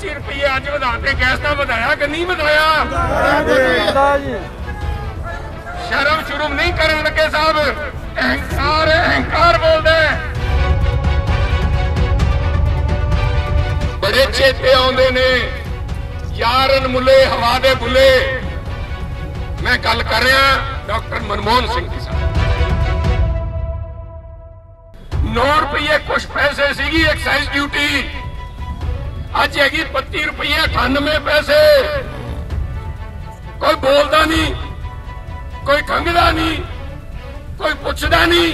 25 ਰੁਪਏ ਅੱਜ ਵਧਾ ਕੇ ਗੈਸ ਦਾ ਵਧਾਇਆ ਕਿ ਨਹੀਂ ਵਧਾਇਆ? ਸ਼ਰਮ ਸ਼ੁਰਮ ਨਹੀਂ ਕਰਨ ਲੱਗੇ ਸਾਹਿਬ। ਅਹੰਕਾਰ ਅਹੰਕਾਰ ਬੋਲਦਾ। ਬੜੇ ਚੇਤੇ ਆਉਂਦੇ ਨੇ। ਯਾਰਨ ਮੁੱਲੇ, ਹਵਾ ਦੇ ਬੁੱਲੇ। ਮੈਂ ਗੱਲ ਕਰ ਰਿਹਾ ਡਾਕਟਰ ਮਨਮੋਹਨ ਸਿੰਘ ਦੀ ਸਾਹਿਬ। 9 ਰੁਪਏ ਕੁਝ ਪੈਸੇ ਸੀਗੀ ਐਕਸਾਈਜ਼ ਡਿਊਟੀ ਅੱਜ ਹੈਗੀ 32 ਰੁਪਏ 98 ਪੈਸੇ। ਕੋਈ ਬੋਲਦਾ ਨਹੀਂ, ਕੋਈ ਖੰਗਦਾ ਨਹੀਂ, ਕੋਈ ਪੁੱਛਦਾ ਨਹੀਂ।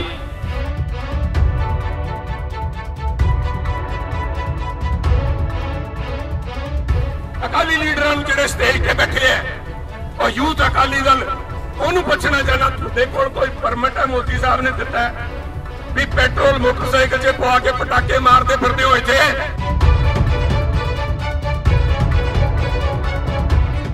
ਅਕਾਲੀ ਲੀਡਰਾਂ ਨੂੰ ਜਿਹੜੇ ਸਟੇਜ ਤੇ ਬੈਠੇ ਐ, ਉਹ ਯੂਥ ਅਕਾਲੀ ਦਲ, ਉਹਨੂੰ ਪੁੱਛਣਾ ਚਾਹਨਾ, ਤੁਹਾਡੇ ਕੋਲ ਕੋਈ ਪਰਮਿਟ ਹੈ ਮੋਦੀ ਸਾਹਿਬ ਨੇ ਦਿੱਤਾ ਵੀ ਪੈਟਰੋਲ ਮੋਟਰਸਾਈਕਲ 'ਚ ਪਵਾ ਕੇ ਪਟਾਕੇ ਮਾਰਦੇ ਫਿਰਦੇ ਹੋ ਇੱਥੇ।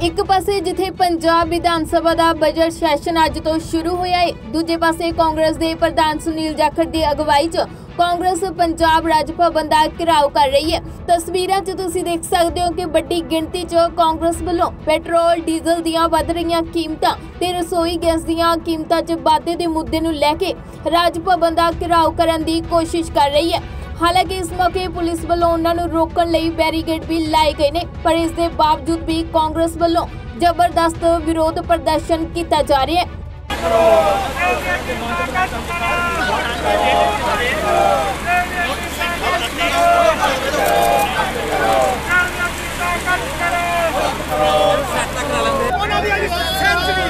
ਇੱਕ ਪਾਸੇ ਜਿੱਥੇ ਪੰਜਾਬ ਵਿਧਾਨ ਸਭਾ ਦਾ ਬਜਟ ਸੈਸ਼ਨ ਅੱਜ ਤੋਂ ਸ਼ੁਰੂ ਹੋਇਆ ਹੈ, ਦੂਜੇ ਪਾਸੇ ਕਾਂਗਰਸ ਦੇ ਪ੍ਰਧਾਨ ਸੁਨੀਲ ਜਾਖੜ ਦੀ ਅਗਵਾਈ 'ਚ ਕਾਂਗਰਸ ਪੰਜਾਬ ਰਾਜ ਭਵਨ ਦਾ ਘਿਰਾਓ ਕਰ ਰਹੀ ਹੈ। ਤਸਵੀਰਾਂ 'ਚ ਤੁਸੀਂ ਦੇਖ ਸਕਦੇ ਹੋ ਕਿ ਵੱਡੀ ਗਿਣਤੀ 'ਚ ਕਾਂਗਰਸ ਵੱਲੋਂ ਪੈਟਰੋਲ, ਡੀਜ਼ਲ ਦੀਆਂ ਵੱਧ ਰਹੀਆਂ ਕੀਮਤਾਂ ਤੇ ਰਸੋਈ ਗੈਸ ਦੀਆਂ ਕੀਮਤਾਂ 'ਚ ਵਾਧੇ ਦੇ ਮੁੱਦੇ ਨੂੰ ਲੈ ਕੇ ਰਾਜ ਭਵਨ ਦਾ ਘਿਰਾਓ ਕਰਨ ਦੀ ਕੋਸ਼ਿਸ਼ ਕਰ ਰਹੀ ਹੈ। ਹਾਲਾਂਕਿ ਇਸ ਮੌਕੇ ਪੁਲਿਸ ਵੱਲੋਂ ਉਹਨਾਂ ਨੂੰ ਰੋਕਣ ਲਈ ਬੈਰੀਕੇਡ ਵੀ ਲਾਏ ਗਏ ਨੇ, ਪਰ ਇਸ ਦੇ ਬਾਵਜੂਦ ਵੀ ਕਾਂਗਰਸ ਵੱਲੋਂ ਜ਼ਬਰਦਸਤ ਵਿਰੋਧ ਪ੍ਰਦਰਸ਼ਨ ਕੀਤਾ ਜਾ ਰਿਹਾ ਹੈ। ਉਹਨਾਂ ਦੀ ਅੱਜ ਸੈਂਚਰੀ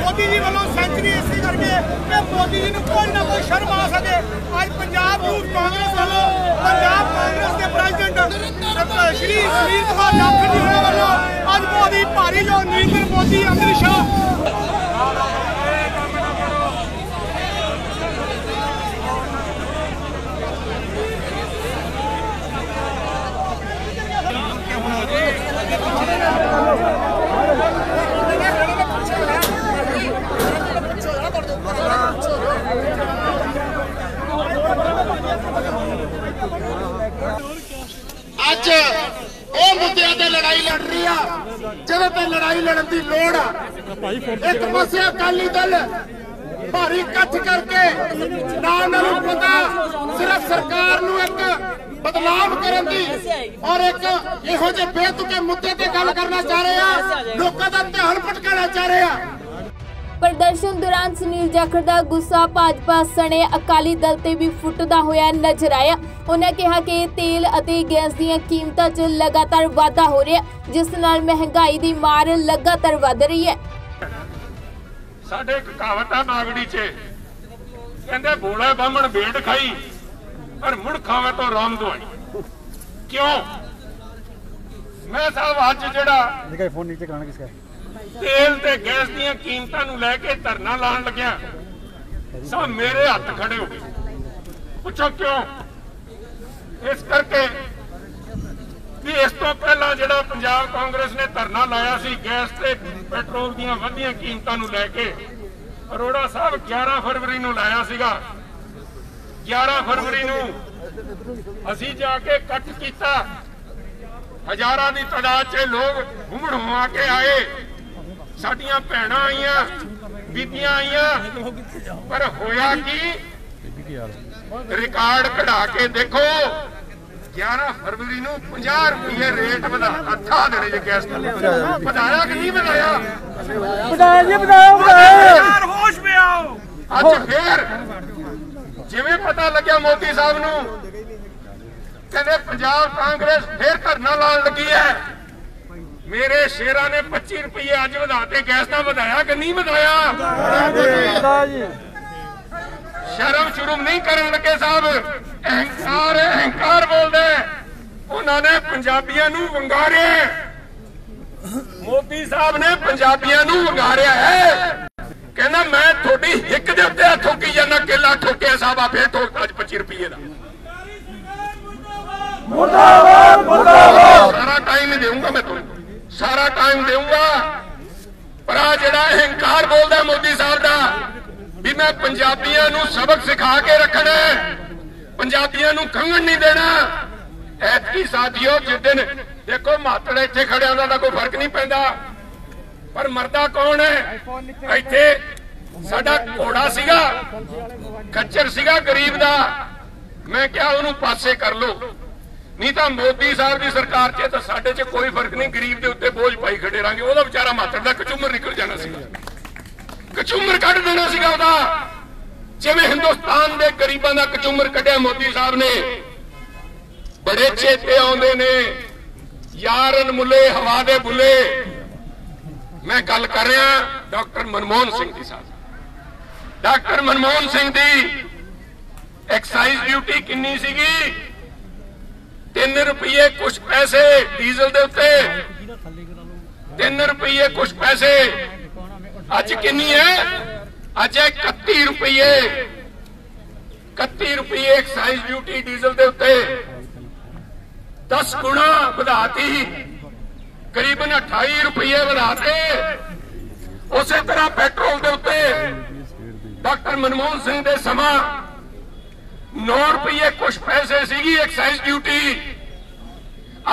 ਮੋਦੀ ਜੀ ਵੱਲੋਂ ਸੈਂਚਰੀ ਇਸੇ ਕਰਕੇ ਕਿ ਮੋਦੀ ਜੀ ਨੂੰ ਕੋਈ ਨਾ ਕੋਈ ਸ਼ਰਮ ਆ ਸਕੇ। ਅੱਜ ਪੰਜਾਬ ਯੂਥ ਕਾਂਗਰਸ ਵੱਲੋਂ ਪੰਜਾਬ ਕਾਂਗਰਸ ਦੇ ਪ੍ਰੈਜ਼ੀਡੈਂਟ ਸ਼੍ਰੀ ਸੁਨੀਲ ਕੁਮਾਰ ਜਾਖੜ ਜੀ ਹੋਰਾਂ ਵੱਲੋਂ ਅੱਜ ਬਹੁਤ ਹੀ ਭਾਰੀ ਜੋ ਨਰਿੰਦਰ ਮੋਦੀ ਅਮਿਤ ਸ਼ਾਹ। ਅੱਜ ਉਹ ਮੁੱਦਿਆਂ ਤੇ ਲੜਾਈ ਲੜ ਰਹੀ ਆ। ਜਿਹਦੇ ਤੇ ਲੜਾਈ ਲੜਨ ਦੀ ਲੋੜ ਆ। ਇੱਕ ਪਾਸੇ ਅਕਾਲੀ ਦਲ ਭਾਰੀ ਇਕੱਠ ਕਰਕੇ ਨਾ ਉਹਨਾਂ ਨੂੰ ਪਤਾ, ਸਿਰਫ ਸਰਕਾਰ ਨੂੰ ਇੱਕ ਬਦਲਾਵ ਕਰਨ ਦੀ ਔਰ ਇੱਕ ਇਹੋ ਜਿਹੇ ਬੇਤੁਕੇ ਮੁੱਦੇ ਤੇ ਗੱਲ ਕਰਨਾ ਚਾਹ ਰਹੇ ਆ। ਲੋਕਾਂ ਦਾ ਧਿਆਨ ਭਟਕਾਉਣਾ ਚਾਹ ਰਹੇ ਆ। ਪ੍ਰਦਰਸ਼ਨ ਦੌਰਾਨ ਸੁਨੀਲ ਜਾਖੜ ਦਾ ਗੁੱਸਾ ਭਾਜਪਾ ਸਣੇ ਅਕਾਲੀ ਦਲ ਤੇ ਵੀ ਫੁੱਟਦਾ ਹੋਇਆ ਨਜ਼ਰ ਆਇਆ। ਉਹਨਾਂ ਕਿਹਾ ਕਿ ਤੇਲ ਅਤੇ ਗੈਸ ਦੀਆਂ ਕੀਮਤਾਂ 'ਚ ਲਗਾਤਾਰ ਵਾਧਾ ਹੋ ਰਿਹਾ ਜਿਸ ਨਾਲ ਮਹਿੰਗਾਈ ਦੀ ਮਾਰ ਲਗਾਤਾਰ ਵਧ ਰਹੀ ਹੈ। ਸਾਡੇ ਇੱਕ ਨਾਗੜੀ 'ਚ ਕਹਿੰਦੇ ਬੋਲੇ ਬਾਹਮਣ ਬੇੜ ਖਾਈ ਪਰ ਮੁੜ ਖਾਵੇ ਤੋਂ ਰਾਮ ਦੁਆਈ ਕਿਉਂ? ਮੈਂ ਸਾਹਿਬ ਅੱਜ ਜਿਹੜਾ ਫੋਨ ਨੀਚੇ ਕਰਾਣਾ ਕਿਸ ਕਾ ਤੇਲ ਤੇ ਗੈਸ ਦੀਆਂ ਕੀਮਤਾਂ ਨੂੰ ਲੈ ਕੇ ਧਰਨਾ ਲਾਉਣ ਲੱਗਿਆ ਸਭ ਮੇਰੇ ਹੱਥ ਖੜੇ ਹੋ ਗਏ। ਪੁੱਛੋ ਕਿਉਂ? ਇਸ ਕਰਕੇ ਵੀ ਇਸ ਤੋਂ ਪਹਿਲਾਂ ਜਿਹੜਾ ਪੰਜਾਬ ਕਾਂਗਰਸ ਨੇ ਧਰਨਾ ਲਾਇਆ ਸੀ, ਗੈਸ ਤੇ ਪੈਟਰੋਲ ਦੀਆਂ ਵਧੀਆਂ ਕੀਮਤਾਂ ਨੂੰ ਲੈ ਕੇ, ਅਰੋੜਾ ਸਾਹਿਬ 11 ਫਰਵਰੀ ਨੂੰ ਲਾਇਆ ਸੀਗਾ। 11 ਫਰਵਰੀ ਨੂੰ ਅਸੀਂ ਜਾ ਕੇ ਇਕੱਠ ਕੀਤਾ। ਹਜ਼ਾਰਾਂ ਦੀ ਤਾਦਾਦ 'ਚ ਲੋਕ ਘੁੰਮਣ ਹੁਆ ਕੇ ਆਏ। ਸਾਡੀਆਂ ਭੈਣਾਂ ਆਈਆਂ ਬੀਬੀਆਂ ਆਈਆਂ। ਪਰ ਹੋਇਆ ਕੀ? ਰਿਕਾਰਡ ਕਢਾ ਕੇ ਦੇਖੋ 11 ਫਰਵਰੀ ਨੂੰ 50 ਰੁਪਏ ਰੇਟ ਵਧਾ ਅੱਥਾ ਦੇਣੇ ਜੇ ਗੈਸ ਵਧਾਇਆ ਕਿ ਨਹੀਂ ਵਧਾਇਆ? ਵਧਾਇਆ ਜੀ ਵਧਾਇਆ ਵਧਾਇਆ। ਹੋਸ਼ ਮੇ ਆਓ। ਅੱਜ ਫੇਰ ਜਿਵੇਂ ਪਤਾ ਲੱਗਿਆ ਮੋਦੀ ਸਾਹਿਬ ਨੂੰ ਕਹਿੰਦੇ ਪੰਜਾਬ ਕਾਂਗਰਸ ਫੇਰ ਧਰਨਾ ਲਾਉਣ ਲੱਗੀ ਹੈ। ਮੇਰੇ ਸ਼ੇਰਾਂ ਨੇ 25 ਰੁਪਏ ਅੱਜ ਵਧਾਤੇ ਗੈਸ ਦਾ ਵਧਾਇਆ ਕਿ ਨਹੀਂ ਵਧਾਇਆ? ਸ਼ਰਮ ਸ਼ੁਰਮ ਨਹੀਂ ਕਰਨ ਲੱਗੇ ਸਾਹਿਬ। ਅਹੰਕਾਰ ਅਹੰਕਾਰ ਬੋਲਦੇ। ਉਹਨਾਂ ਨੇ ਪੰਜਾਬੀਆਂ ਨੂੰ ਵੰਗਾਰਿਆ ਮੋਦੀ ਸਾਹਿਬ ਨੇ ਪੰਜਾਬੀਆਂ ਨੂੰ ਵੰਗਾਰਿਆ ਹੈ। ਕਹਿੰਦਾ, ਮੈਂ ਤੁਹਾਡੀ ਇੱਕ ਦੇ ਉੱਤੇ ਠੋਕੀ ਜਾਂਦਾ? ਕੇਲਾ ਠੋਕਿਆ ਸਾਹਿਬ ਆ ਫੇਰ ਠੋਕ ਅੱਜ 25 ਰੁਪਏ ਦਾ। ਮੁਰਦਾਬਾਦ ਮੁਰਦਾਬਾਦ ਸਾਰਾ ਟਾਈਮ ਦੇਊਂਗਾ ਮੈਂ ਮੈਂ ਸਾਰਾ ਟਾਈਮ ਦੇਊਂਗਾ। ਪਰ ਆ ਜਿਹੜਾ ਅਹੰਕਾਰ ਬੋਲਦਾ ਮੋਦੀ ਸਾਹਿਬ ਦਾ, ਵੀ ਮੈਂ ਪੰਜਾਬੀਆਂ ਨੂੰ ਸਬਕ ਸਿਖਾ ਕੇ ਰੱਖਣਾ ਪੰਜਾਬੀਆਂ ਨੂੰ ਖੰਗਣ ਨਹੀਂ ਦੇਣਾ। ਐਤਕੀ ਸਾਥੀਓ, ਜਿਸ ਦਿਨ ਦੇਖੋ ਮਾਤੜ ਇੱਥੇ ਖੜਿਆ ਉਹਨਾਂ ਦਾ ਕੋਈ ਫ਼ਰਕ ਨਹੀਂ ਪੈਂਦਾ। ਪਰ ਮਰਦਾ ਕੌਣ ਹੈ? ਇੱਥੇ ਸਾਡਾ ਘੋੜਾ ਸੀਗਾ ਖੱਚਰ ਸੀਗਾ ਗਰੀਬ ਦਾ। ਮੈਂ ਕਿਹਾ ਉਹਨੂੰ ਪਾਸੇ ਕਰ ਲੋ ਨਹੀਂ ਤਾਂ ਮੋਦੀ ਸਾਹਿਬ ਦੀ ਸਰਕਾਰ 'ਚ ਤਾਂ ਸਾਡੇ 'ਚ ਕੋਈ ਫ਼ਰਕ ਨਹੀਂ। ਗਰੀਬ ਦੇ ਉੱਤੇ ਬੋਝ ਪਾਈ ਖੜੇ ਰਾਂਗੇ। ਉਹਦਾ ਵਿਚਾਰਾ ਮਾਤੜ ਦਾ ਕਚੂਮਰ ਨਿਕਲ ਜਾਣਾ ਸੀਗਾ। ਕਚੂਮਰ ਕੱਢ ਦੇਣਾ ਸੀਗਾ ਉਹਦਾ। ਜਿਵੇਂ ਹਿੰਦੁਸਤਾਨ ਦੇ ਗਰੀਬਾਂ ਦਾ ਕਚੂਮਰ ਕੱਢਿਆ ਮੋਦੀ ਸਾਹਿਬ ਨੇ। ਬੜੇ ਚੇਤੇ ਆਉਂਦੇ ਨੇ। ਯਾਰਨ ਮੁੱਲੇ, ਹਵਾ ਦੇ ਬੁੱਲੇ। ਮੈਂ ਗੱਲ ਕਰ ਰਿਹਾ ਡਾਕਟਰ ਮਨਮੋਹਨ ਸਿੰਘ ਦੀ ਸਾਹਿਬ। ਡਾਕਟਰ ਮਨਮੋਹਨ ਸਿੰਘ ਦੀ ਐਕਸਾਈਜ਼ ਡਿਊਟੀ ਕਿੰਨੀ ਸੀਗੀ? 3 ਰੁਪਏ ਕੁਝ ਪੈਸੇ ਡੀਜ਼ਲ ਦੇ ਉੱਤੇ। 3 ਰੁਪਏ ਕੁਝ ਪੈਸੇ। ਅੱਜ ਕਿੰਨੀ ਹੈ? ਅੱਜ 31 ਰੁਪਏ 31 ਰੁਪਏ ਐਕਸਾਈਜ਼ ਡਿਊਟੀ ਡੀਜ਼ਲ ਦੇ ਉੱਤੇ। 10 ਗੁਣਾ ਵਧਾਤੀ। ਕਰੀਬਨ 28 ਰੁਪਏ ਵਧਾਤੇ। ਉਸੇ ਤਰ੍ਹਾਂ ਪੈਟਰੋਲ ਦੇ ਉੱਤੇ। ਡਾਕਟਰ ਮਨਮੋਹਨ ਸਿੰਘ ਦੇ ਸਮਾਂ 9 ਰੁਪਏ ਕੁਝ ਪੈਸੇ ਸੀਗੀ ਐਕਸਾਈਜ਼ ਡਿਊਟੀ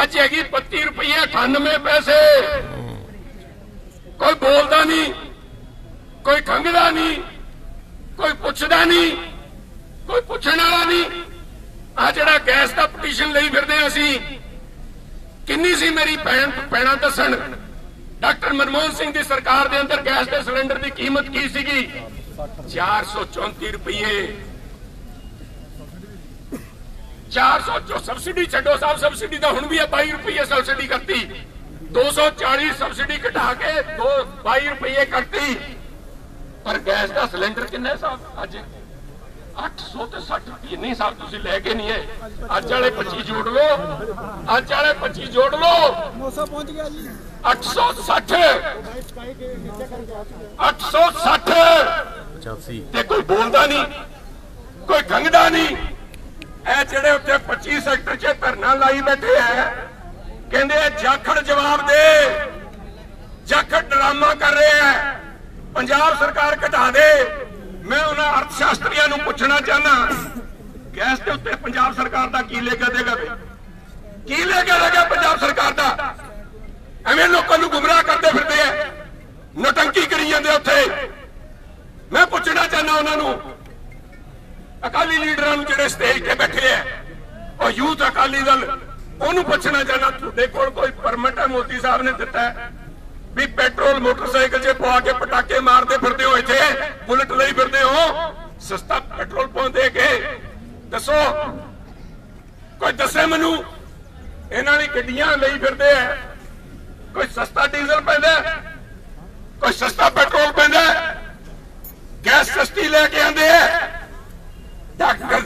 ਅੱਜ ਹੈਗੀ 32 ਰੁਪਏ 98 ਪੈਸੇ। ਕੋਈ ਬੋਲਦਾ ਨਹੀਂ, ਕੋਈ ਖੰਗਦਾ ਨਹੀਂ, ਕੋਈ ਪੁੱਛਦਾ ਨਹੀਂ, ਕੋਈ ਪੁੱਛਣ ਵਾਲਾ ਨਹੀਂ। ਆ ਜਿਹੜਾ ਗੈਸ ਦਾ ਪਟੀਸ਼ਨ ਲਈ ਫਿਰਦੇ ਹਾਂ ਅਸੀਂ, ਕਿੰਨੀ ਸੀ ਮੇਰੀ ਭੈਣ, ਭੈਣਾ ਦੱਸਣ? ਡਾਕਟਰ ਮਨਮੋਹਨ ਸਿੰਘ ਦੀ ਸਰਕਾਰ ਦੇ ਅੰਦਰ ਗੈਸ ਦੇ ਸਿਲੰਡਰ ਦੀ ਕੀਮਤ ਕੀ ਸੀਗੀ? 434 ਰੁਪਏ 400 ਜੋ ਸਬਸਿਡੀ ਛੱਡੋ ਸਾਹਿਬ ਸਬਸਿਡੀ ਤਾਂ ਹੁਣ ਵੀ ਹੈ 22 ਰੁਪਏ ਸਬਸਿਡੀ ਕਰਤੀ। 240 ਸਬਸਿਡੀ ਘਟਾ ਕੇ 2 22 ਰੁਪਏ ਕਰਤੀ। ਪਰ ਗੈਸ ਦਾ ਸਿਲੰਡਰ ਕਿੰਨਾ ਹੈ ਸਾਹਿਬ ਅੱਜ? 800 ਤੇ 60 ਰੁਪਏ ਨਹੀਂ ਸਾਹਿਬ ਤੁਸੀਂ ਲੈ ਕੇ ਨਹੀਂ ਆਏ। ਅੱਜ ਵਾਲੇ 25 ਜੋੜ ਲਓ। ਅੱਜ ਵਾਲੇ 25 ਜੋੜ ਲਓ। 900 ਪਹੁੰਚ ਗਿਆ ਜੀ। 860 860 85 ਤੇ ਕੋਈ ਬੋਲਦਾ ਨਹੀਂ ਕੋਈ ਖੰਗਦਾ ਨਹੀਂ। ਇਹ ਜਿਹੜੇ ਉੱਤੇ 25 ਸੈਕਟਰ 'ਚ ਧਰਨਾ ਲਾਈ ਬੈਠੇ ਐ ਕਹਿੰਦੇ ਜਾਖੜ ਜਵਾਬ ਦੇ। ਜਾਖੜ ਡਰਾਮਾ ਕਰ ਰਹੇ ਐ ਪੰਜਾਬ ਸਰਕਾਰ ਘਟਾ ਦੇ। ਮੈਂ ਉਹਨਾਂ ਅਰਥ ਸ਼ਾਸਤਰੀਆਂ ਨੂੰ ਪੁੱਛਣਾ ਚਾਹਨਾ ਗੈਸ ਦੇ ਉੱਤੇ ਪੰਜਾਬ ਸਰਕਾਰ ਦਾ ਕੀ ਲੇਗਾ ਦੇਗਾ ਵੇ ਕੀ ਲੇਗਾ ਦੇਗਾ ਪੰਜਾਬ ਸਰਕਾਰ ਦਾ ਐਵੇਂ ਲੋਕਾਂ ਨੂੰ ਗੁੰਮਰਾਹ ਕਰਦੇ ਫਿਰਦੇ ਐ ਨਟੰਕੀ ਕਰੀ ਜਾਂਦੇ ਉੱਥੇ ਮੈਂ ਪੁੱਛਣਾ ਚਾਹਨਾ ਉਹਨਾਂ ਨੂੰ ਅਕਾਲੀ ਲੀਡਰਾਂ ਨੂੰ ਜਿਹੜੇ ਸਟੇਜ ਤੇ ਬੈਠੇ ਐ ਉਹ ਯੂਥ ਅਕਾਲੀ ਦਲ। ਉਹਨੂੰ ਪੁੱਛਣਾ ਚਾਹਨਾ ਤੁਹਾਡੇ ਕੋਲ ਕੋਈ ਪਰਮਿਟ ਹੈ ਮੋਦੀ ਸਾਹਿਬ ਨੇ ਦਿੱਤਾ ਵੀ ਪੈਟਰੋਲ ਮੋਟਰਸਾਈਕਲ 'ਚ ਪਵਾ ਕੇ ਪਟਾਕੇ ਮਾਰਦੇ ਫਿਰਦੇ ਹੋ ਇੱਥੇ, ਬੁਲਟ ਲਈ ਫਿਰਦੇ ਹੋ, ਸਸਤਾ ਪੈਟਰੋਲ ਪਾਉਂਦੇ ਕੇ ਦੱਸੋ, ਕੋਈ ਦੱਸੇ ਮੈਨੂੰ, ਇਹਨਾਂ ਨੇ ਗੱਡੀਆਂ ਲਈ ਫਿਰਦੇ ਐ ਕੋਈ ਸਸਤਾ ਡੀਜ਼ਲ ਪੈਂਦਾ ਕੋਈ ਸਸਤਾ ਪੈਟਰੋਲ ਪੈਂਦਾ ਗੈਸ ਸਸਤੀ ਲੈ ਕੇ ਆਂਦੇ ਐ ਡਾਕਟਰ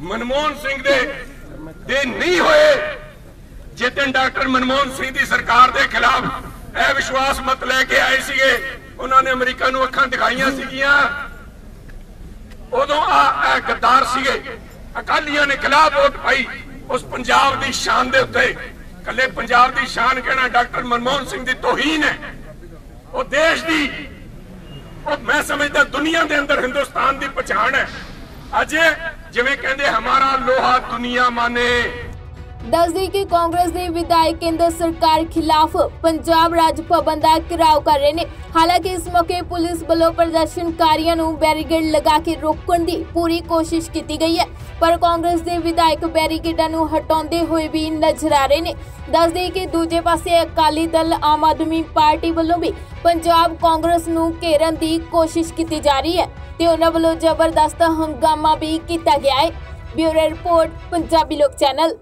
ਮਨਮੋਹਨ ਸਿੰਘ ਦੇ ਦੇ ਨਹੀਂ ਹੋਏ, ਜਿੱਦਣ ਡਾਕਟਰ ਮਨਮੋਹਨ ਸਿੰਘ ਦੀ ਸਰਕਾਰ ਦੇ ਖਿਲਾਫ ਇਹ ਵਿਸ਼ਵਾਸ ਮਤ ਲੈ ਕੇ ਆਏ ਸੀਗੇ, ਉਹਨਾਂ ਨੇ ਅਮਰੀਕਾ ਨੂੰ ਅੱਖਾਂ ਦਿਖਾਈਆਂ ਸੀਗੀਆਂ। ਉਦੋਂ ਆ ਗੱਦਾਰ ਸੀਗੇ, ਅਕਾਲੀਆਂ ਨੇ ਖਿਲਾਫ ਵੋਟ ਪਾਈ, ਉਸ ਪੰਜਾਬ ਦੀ ਸ਼ਾਨ ਦੇ ਉੱਤੇ। ਕੱਲੇ ਪੰਜਾਬ ਦੀ ਸ਼ਾਨ ਕਹਿਣਾ ਡਾਕਟਰ ਮਨਮੋਹਨ ਸਿੰਘ ਦੀ ਤੋਹੀਨ ਹੈ। ਉਹ ਦੇਸ਼ ਦੀ, ਉਹ ਮੈਂ ਸਮਝਦਾ ਦੁਨੀਆ ਦੇ ਅੰਦਰ ਹਿੰਦੁਸਤਾਨ ਦੀ ਪਛਾਣ ਹੈ। ਅਜੇ ਜਿਵੇਂ ਕਹਿੰਦੇ ਹਮਾਰਾ ਲੋਹਾ ਦੁਨੀਆ ਮਾਨੇ ਦੱਸਦੀ ਕਿ ਕਾਂਗਰਸ ਦੇ ਵਿਧਾਇਕ ਕੇਂਦਰ ਸਰਕਾਰ ਖਿਲਾਫ ਪੰਜਾਬ ਰਾਜ ਭਵਨ ਦਾ ਘਿਰਾਓ ਕਰ ਰਹੇ ਨੇ। ਹਾਲਾਂਕਿ ਇਸ ਮੌਕੇ ਪੁਲਿਸ ਵੱਲੋਂ ਪ੍ਰਦਰਸ਼ਨਕਾਰੀਆਂ ਨੂੰ ਬੈਰੀਗੇਡ ਲਗਾ ਕੇ ਰੋਕਣ ਦੀ ਪੂਰੀ ਕੋਸ਼ਿਸ਼ ਕੀਤੀ ਗਈ ਹੈ। ਪਰ ਕਾਂਗਰਸ ਦੇ ਵਿਧਾਇਕ ਬੈਰੀਗੇਡਾਂ ਨੂੰ ਹਟਾਉਂਦੇ ਹੋਏ ਵੀ ਨਜ਼ਰ ਆ ਰਹੇ ਨੇ। ਦੱਸਦੇ ਕਿ ਦੂਜੇ ਪਾਸੇ ਅਕਾਲੀ ਦਲ, ਆਮ ਆਦਮੀ ਪਾਰਟੀ ਵੱਲੋਂ ਵੀ ਪੰਜਾਬ ਕਾਂਗਰਸ ਨੂੰ ਘੇਰਨ ਦੀ ਕੋਸ਼ਿਸ਼ ਕੀਤੀ ਜਾ ਰਹੀ ਹੈ ਤੇ ਉਹਨਾਂ ਵੱਲੋਂ ਜ਼ਬਰਦਸਤ ਹੰਗਾਮਾ ਵੀ ਕੀਤਾ ਗਿਆ ਹੈ। ਬਿਊਰੋ ਰਿਪੋਰਟ, ਪੰਜਾਬੀ ਲੋਕ ਚੈਨਲ।